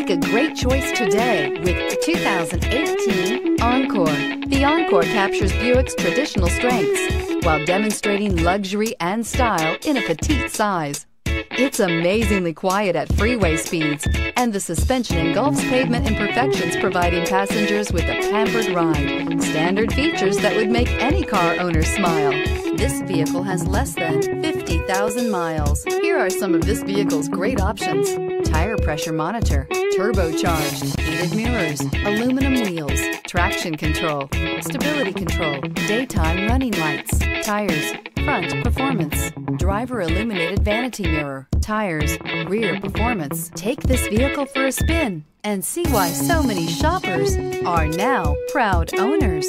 Make a great choice today with the 2018 Encore. The Encore captures Buick's traditional strengths while demonstrating luxury and style in a petite size. It's amazingly quiet at freeway speeds, and the suspension engulfs pavement imperfections, providing passengers with a pampered ride. Standard features that would make any car owner smile. This vehicle has less than 50,000 miles. Here are some of this vehicle's great options. Tire pressure monitor, turbocharged, heated mirrors, aluminum wheels, traction control, stability control, daytime running lights, tires, front performance, driver illuminated vanity mirror, tires, rear performance. Take this vehicle for a spin and see why so many shoppers are now proud owners.